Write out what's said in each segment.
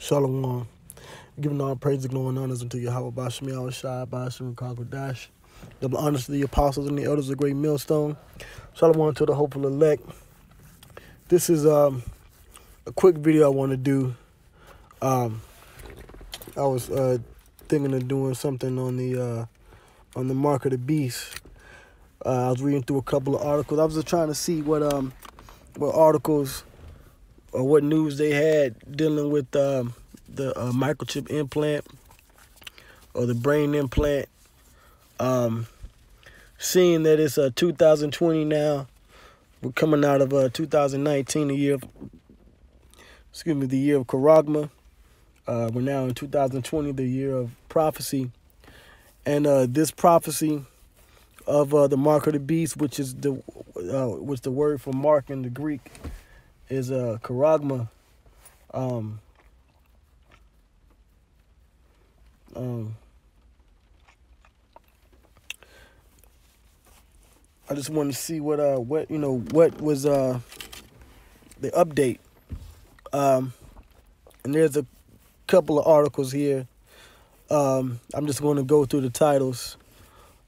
Shalom. Giving all praise glory and honors unto Yahweh Bashmi Al Shai Bashim Dash. Double honors to the apostles and the elders of the great millstone. Shalom to the hopeful elect. This is um, a quick video I want to do. Um, I was uh, thinking of doing something on the uh, on the mark of the beast. Uh, I was reading through a couple of articles. I was just trying to see what um what articles or what news they had dealing with um, the uh, microchip implant or the brain implant. Um, seeing that it's uh, 2020 now, we're coming out of uh, 2019, the year of, excuse me, the year of Charagma. Uh, we're now in 2020, the year of prophecy. And uh, this prophecy of uh, the mark of the beast, which is the uh, which the word for mark in the Greek is uh, Charagma. Um, um, I just want to see what uh what you know what was uh the update. Um, and there's a couple of articles here. Um, I'm just going to go through the titles.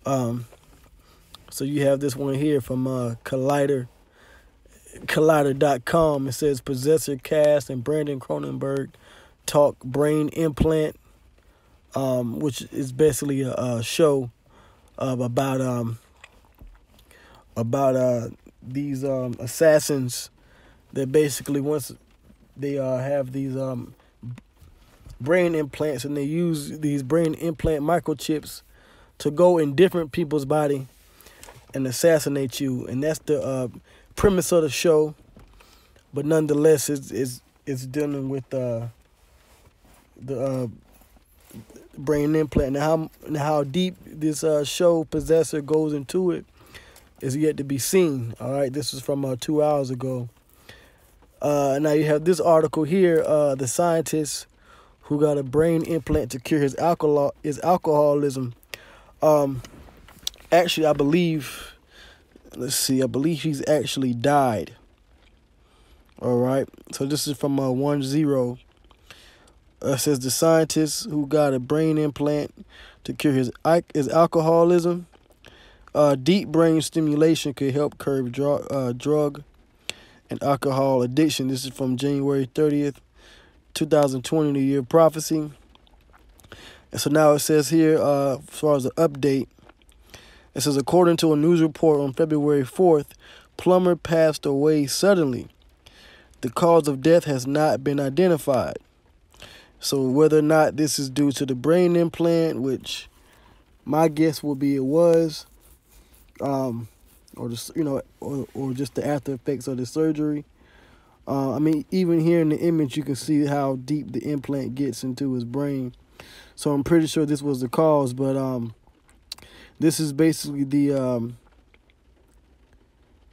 Um, so you have this one here from uh, Collider Collider.com. It says Possessor Cast and Brandon Cronenberg talk brain implant, um, which is basically a, a show about um, about uh, these um, assassins that basically once they uh, have these um, brain implants and they use these brain implant microchips to go in different people's body and assassinate you, and that's the uh, premise of the show, but nonetheless, it's it's, it's dealing with uh, the uh, brain implant. Now, how how deep this uh, show possessor goes into it is yet to be seen. All right, this is from uh, two hours ago. Uh, now you have this article here. Uh, the scientist who got a brain implant to cure his alcohol his alcoholism. Um, actually, I believe let's see, I believe he's actually died. All right, so this is from uh, 1 0. Uh, says the scientist who got a brain implant to cure his, his alcoholism. Uh, deep brain stimulation could help curb drug, uh, drug and alcohol addiction. This is from January 30th, 2020, the year prophecy. And so now it says here, uh, as far as the update, it says, according to a news report on February 4th, Plummer passed away suddenly. The cause of death has not been identified. So whether or not this is due to the brain implant, which my guess would be it was, um, or just you know, or, or just the after effects of the surgery. Uh, I mean, even here in the image, you can see how deep the implant gets into his brain. So I'm pretty sure this was the cause, but um, this is basically the um,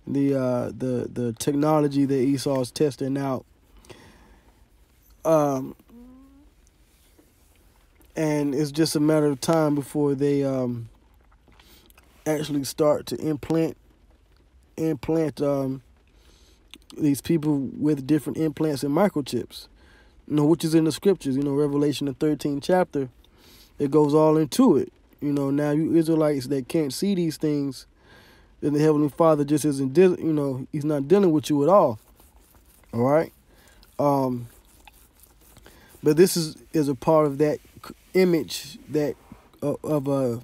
the uh, the the technology that Esau is testing out. Um, and it's just a matter of time before they um, actually start to implant implant um, these people with different implants and microchips. You know, which is in the scriptures. You know, Revelation the 13th chapter. It goes all into it. You know, now you Israelites that can't see these things, then the Heavenly Father just isn't, you know, He's not dealing with you at all. All right? Um, but this is, is a part of that image that uh, of uh,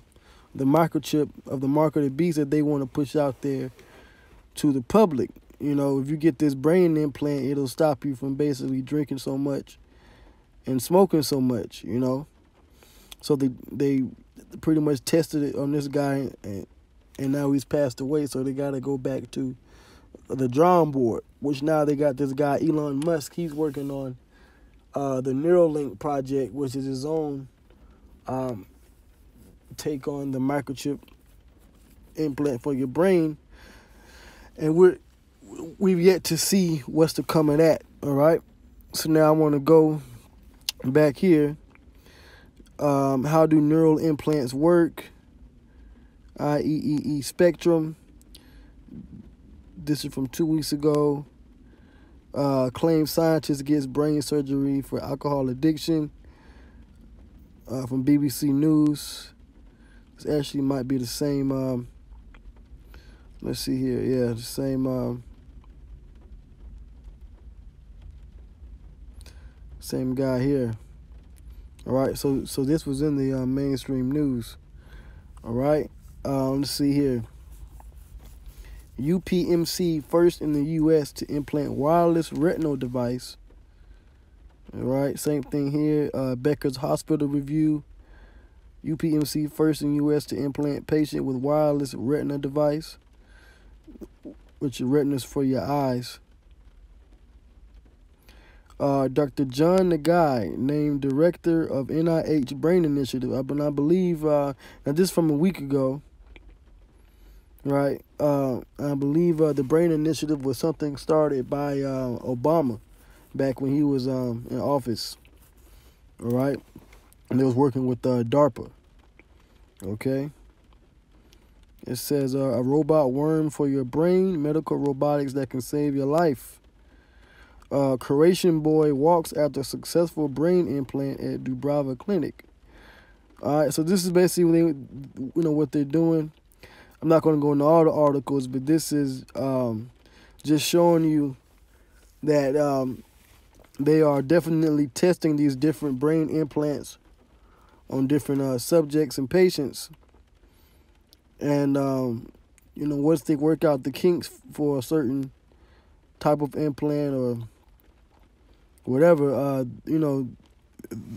the microchip of the mark of the beast that they want to push out there to the public. You know, if you get this brain implant, it'll stop you from basically drinking so much and smoking so much, you know. So they they pretty much tested it on this guy, and, and now he's passed away. So they got to go back to the drawing board, which now they got this guy Elon Musk. He's working on uh, the Neuralink project, which is his own um, take on the microchip implant for your brain, and we're we've yet to see what's to come of that. All right, so now I want to go back here um, how do neural implants work? IEEE Spectrum. This is from two weeks ago. Uh, claimed scientist gets brain surgery for alcohol addiction. Uh, from BBC News. This actually might be the same. Um, let's see here. Yeah, the same. Um, same guy here. All right. So so this was in the uh, mainstream news. All right. Um, let's see here. UPMC first in the U.S. to implant wireless retinal device. All right, same thing here. Uh, Becker's Hospital review. UPMC first in U.S. to implant patient with wireless retina device, which your retinas for your eyes. Uh, Dr. John Ngai, named director of NIH Brain Initiative. I, I believe, uh, now this from a week ago right? Uh, I believe uh, the Brain Initiative was something started by uh, Obama back when he was um, in office, all right? And they was working with uh, DARPA, okay? It says uh, a robot worm for your brain, medical robotics that can save your life. Uh, Croatian boy walks after successful brain implant at Dubrava Clinic. All right, so this is basically they, you know what they're doing I'm not going to go into all the articles, but this is um, just showing you that um, they are definitely testing these different brain implants on different uh, subjects and patients. And, um, you know, once they work out the kinks for a certain type of implant or whatever, uh, you know,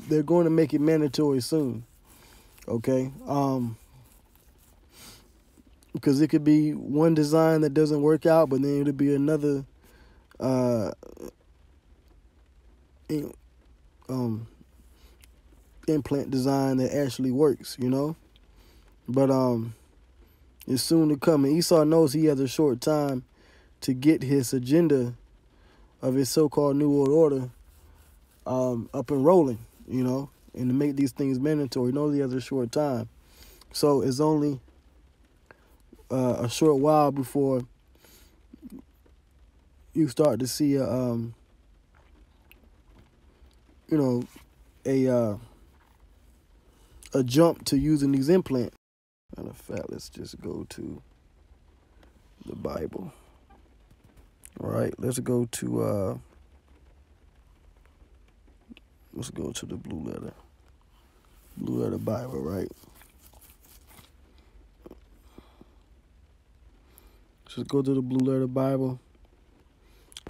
they're going to make it mandatory soon. Okay. Um, because it could be one design that doesn't work out, but then it'll be another uh, in, um, implant design that actually works, you know. But um, it's soon to come, and Esau knows he has a short time to get his agenda of his so-called New World Order um, up and rolling, you know, and to make these things mandatory. He knows he has a short time, so it's only uh, a short while before you start to see a um, you know a uh, a jump to using these implants. Matter of fact, let's just go to the Bible. All right, let's go to uh, let's go to the blue letter, blue letter Bible, right? Let's go to the blue letter Bible.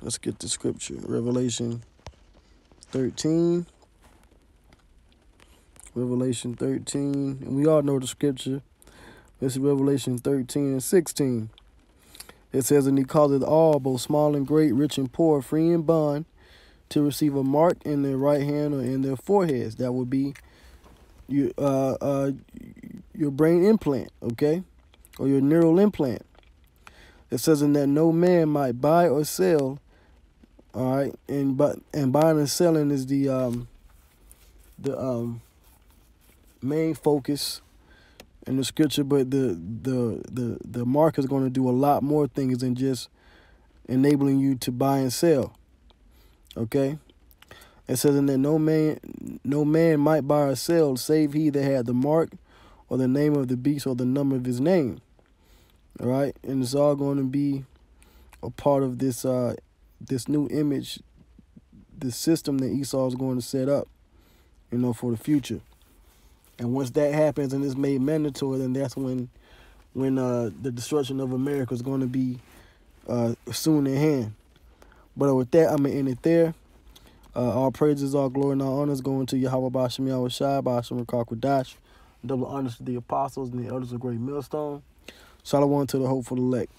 Let's get the scripture. Revelation 13. Revelation 13. And we all know the scripture. This is Revelation 13 and 16. It says, And he causeth all, both small and great, rich and poor, free and bond, to receive a mark in their right hand or in their foreheads. That would be your uh, uh, your brain implant, okay? Or your neural implant. It says, in that no man might buy or sell. All right, and but and buying and selling is the um the um main focus in the scripture, but the the the the mark is going to do a lot more things than just enabling you to buy and sell. Okay. It says, in that no man, no man might buy or sell, save he that had the mark, or the name of the beast, or the number of his name. All right, and it's all going to be a part of this uh this new image, the system that Esau is going to set up, you know, for the future. And once that happens and it's made mandatory, then that's when when uh the destruction of America is going to be uh soon in hand. But with that, I'm gonna end it there. Uh, all praises, all glory, and all honors going to Yahweh Bashim Yahweh Shai, Bashim Rakakwadash. Double honors to the apostles and the elders of Great Millstone. Shalom to the hopeful elect.